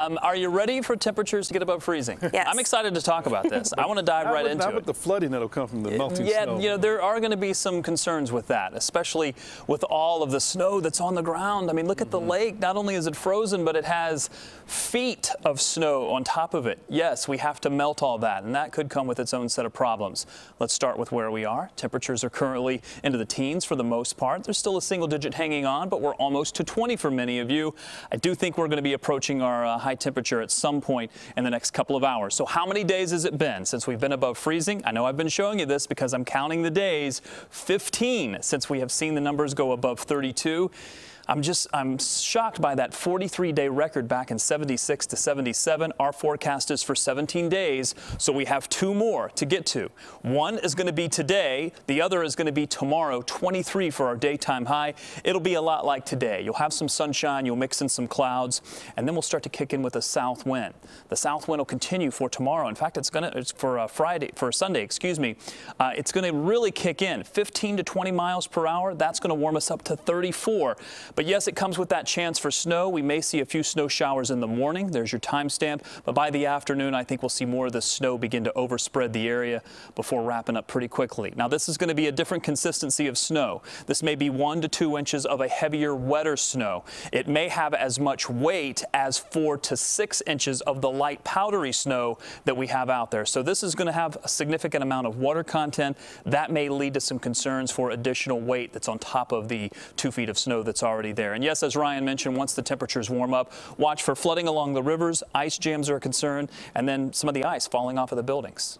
Um, are you ready for temperatures to get above freezing? Yes. I'm excited to talk about this. I want to dive right with, into not it. with the flooding that'll come from the melting yeah, snow. you know, there are going to be some concerns with that, especially with all of the snow that's on the ground. I mean, look at the lake. Not only is it frozen, but it has feet of snow on top of it. Yes, we have to melt all that, and that could come with its own set of problems. Let's start with where we are. Temperatures are currently into the teens for the most part. There's still a single digit hanging on, but we're almost to 20 for many of you. I do think we're going to be approaching our uh, high temperature at some point in the next couple of hours. So how many days has it been since we've been above freezing? I know I've been showing you this because I'm counting the days. 15 since we have seen the numbers go above 32. I'm just I'm shocked by that 43-day record back in 76 to 77. Our forecast is for 17 days, so we have two more to get to. One is going to be today, the other is going to be tomorrow, 23 for our daytime high. It'll be a lot like today. You'll have some sunshine, you'll mix in some clouds, and then we'll start to kick in with a south wind. The south wind will continue for tomorrow. In fact, it's going to it's for uh, Friday for Sunday, excuse me. Uh, it's going to really kick in 15 to 20 miles per hour. That's going to warm us up to 34. But yes, it comes with that chance for snow. We may see a few snow showers in the morning. There's your timestamp. But by the afternoon, I think we'll see more of the snow begin to overspread the area before wrapping up pretty quickly. Now, this is going to be a different consistency of snow. This may be one to two inches of a heavier, wetter snow. It may have as much weight as four to six inches of the light powdery snow that we have out there. So this is going to have a significant amount of water content. That may lead to some concerns for additional weight that's on top of the two feet of snow that's already there. And yes, as Ryan mentioned, once the temperatures warm up, watch for flooding along the rivers. Ice jams are a concern, and then some of the ice falling off of the buildings.